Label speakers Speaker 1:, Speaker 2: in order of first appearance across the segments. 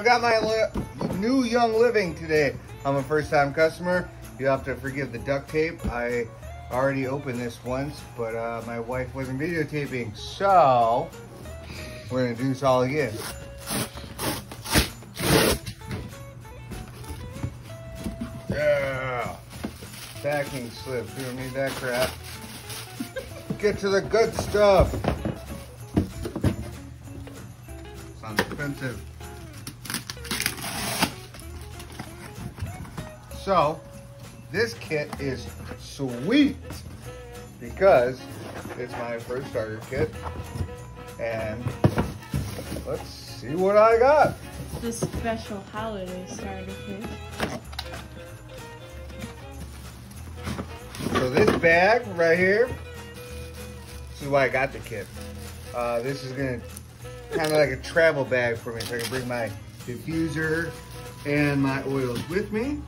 Speaker 1: I got my new Young Living today. I'm a first time customer. You have to forgive the duct tape. I already opened this once, but uh, my wife wasn't videotaping. So, we're gonna do this all again. Yeah. Backing slip. You don't need that crap. Get to the good stuff. Sounds expensive. So, this kit is sweet because it's my first starter kit. And let's see what I got.
Speaker 2: The special holiday starter kit.
Speaker 1: So this bag right here, this is why I got the kit. Uh, this is gonna kind of like a travel bag for me, so I can bring my diffuser and my oils with me.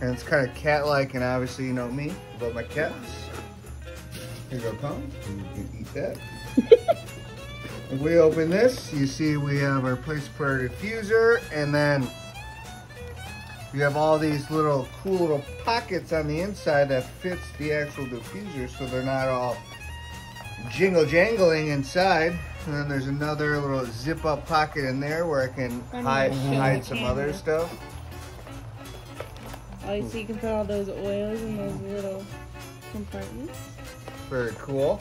Speaker 1: And it's kind of cat-like, and obviously you know me, about my cats. Here you go, come. You can eat that. if we open this, you see we have our place to put our diffuser, and then you have all these little cool little pockets on the inside that fits the actual diffuser so they're not all jingle jangling inside. And then there's another little zip up pocket in there where I can hide, hide some other stuff.
Speaker 2: Oh, so you can put all those oils in those little compartments.
Speaker 1: Very cool.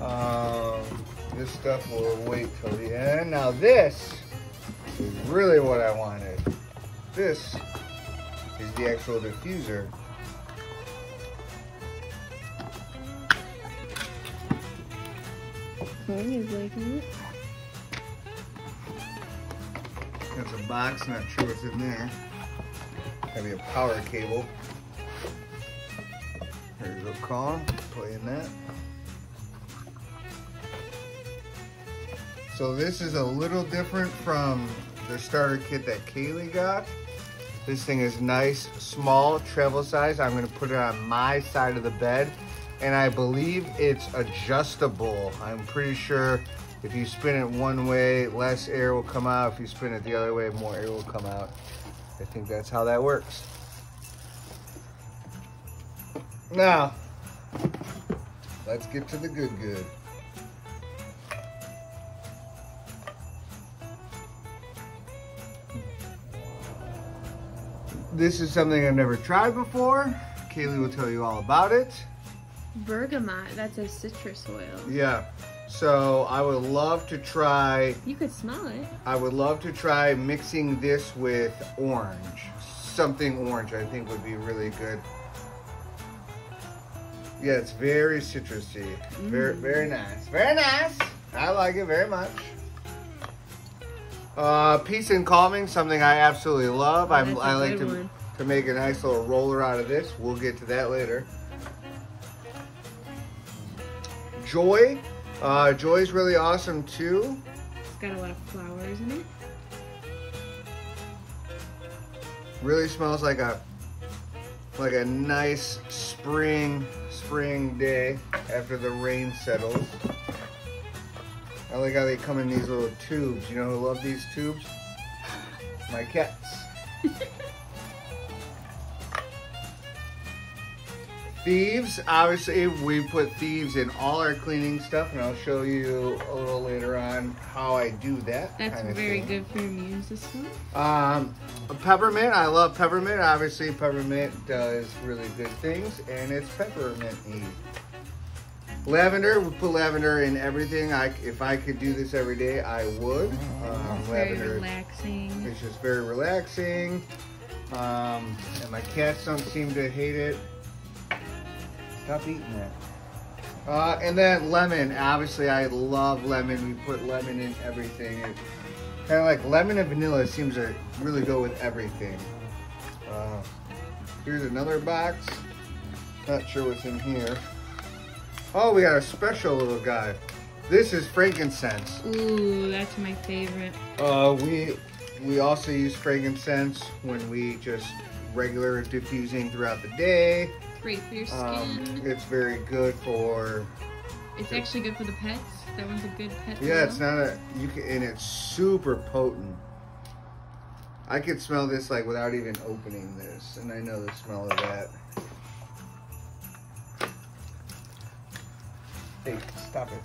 Speaker 1: Um, this stuff will wait till the end. Now this is really what I wanted. This is the actual diffuser.
Speaker 2: Tony's liking it.
Speaker 1: That's a box, not sure what's in there. Gotta a power cable. There's a call, play in that. So this is a little different from the starter kit that Kaylee got. This thing is nice, small, travel size. I'm gonna put it on my side of the bed. And I believe it's adjustable. I'm pretty sure if you spin it one way, less air will come out. If you spin it the other way, more air will come out. I think that's how that works. Now, let's get to the good good. This is something I've never tried before. Kaylee will tell you all about it.
Speaker 2: Bergamot, that's a citrus oil.
Speaker 1: Yeah. So I would love to try
Speaker 2: You could smell it.
Speaker 1: I would love to try mixing this with orange. Something orange I think would be really good. Yeah, it's very citrusy. Very very nice. Very nice. I like it very much. Uh, peace and calming, something I absolutely love. I'm,
Speaker 2: That's
Speaker 1: like to,
Speaker 2: one.
Speaker 1: to make a nice little roller out of this. We'll get to that later. Joy. Uh, Joy's really awesome too.
Speaker 2: It's got a lot of flowers in it.
Speaker 1: Really smells like a like a nice spring spring day after the rain settles. I like how they come in these little tubes. You know who love these tubes? My cats. Thieves, obviously we put thieves in all our cleaning stuff and I'll show you a little later on how I do that.
Speaker 2: That's
Speaker 1: kind of
Speaker 2: very good for your immune system.
Speaker 1: Um, peppermint. I love peppermint. Obviously, peppermint does really good things, and it's peppermint-y. Lavender. We put lavender in everything. I, if I could do this every day, I would. Um,
Speaker 2: It's very relaxing.
Speaker 1: It's just very relaxing. Um, and my cats don't seem to hate it. Stop eating that. Uh, and then lemon. Obviously, I love lemon. We put lemon in everything. It, kind of like lemon and vanilla seems to really go with everything. Uh, here's another box. Not sure what's in here. Oh, we got a special little guy. This is frankincense.
Speaker 2: Ooh, that's my favorite.
Speaker 1: Uh, we we also use frankincense when we just regular diffusing throughout the day.
Speaker 2: Great for your skin.
Speaker 1: Um, it's very good for
Speaker 2: it's actually good for the pets. That one's a good pet.
Speaker 1: yeah. It's not a you can and it's super potent. I could smell this like without even opening this, and I know the smell of that. Hey, stop it.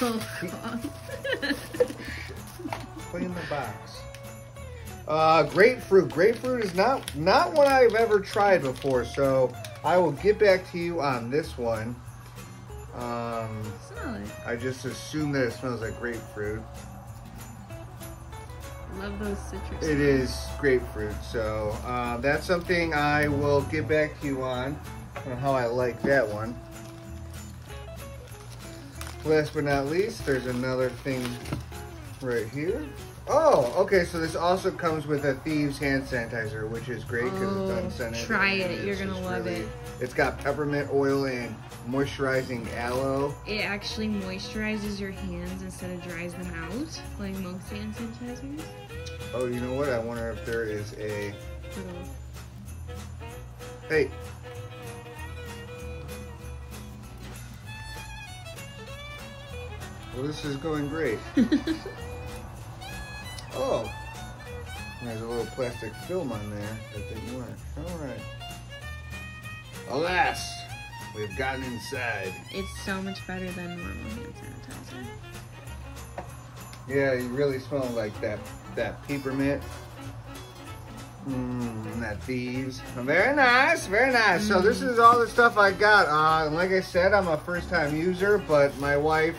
Speaker 2: Oh, God.
Speaker 1: in the box. Uh, grapefruit. Grapefruit is not not one I've ever tried before, so I will get back to you on this one. Um. I just assume that it smells like grapefruit.
Speaker 2: Love those citrus.
Speaker 1: It is grapefruit, so uh, that's something I will get back to you on, on how I like that one. Last but not least, there's another thing right here. Oh, okay, so this also comes with a Thieves hand sanitizer, which is great because
Speaker 2: Oh,
Speaker 1: it's unscented.
Speaker 2: try it. You're gonna love it.
Speaker 1: It's got peppermint oil and moisturizing aloe.
Speaker 2: It actually moisturizes your hands instead of dries them out, like most hand sanitizers.
Speaker 1: Oh, you know what? I wonder if there is a...
Speaker 2: Little
Speaker 1: Hey. Well, this is going great. Oh. There's a little plastic film on there that didn't work. All right. Alas, we've gotten inside.
Speaker 2: It's so much better than normal hand sanitizer.
Speaker 1: Yeah, you really smell like that that peppermint. Mmm, that thieves. Very nice, very nice. So this is all the stuff I got. Uh, like I said, I'm a first time user, but my wife,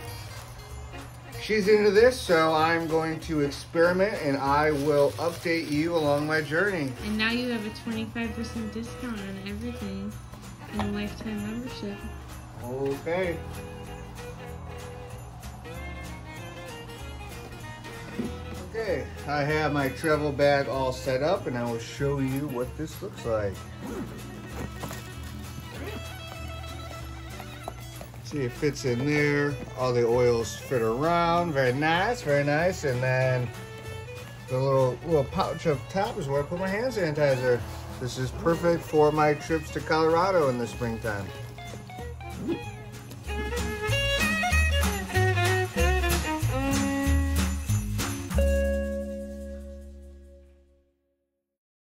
Speaker 1: she's into this, so I'm going to experiment and I will update you along my journey.
Speaker 2: And now you have a 25% discount on everything and lifetime membership.
Speaker 1: Okay. Okay, I have my travel bag all set up and I will show you what this looks like. See, it fits in there. All the oils fit around. Very nice, very nice. And then the little little pouch up top is where I put my hand sanitizer. This is perfect for my trips to Colorado in the springtime.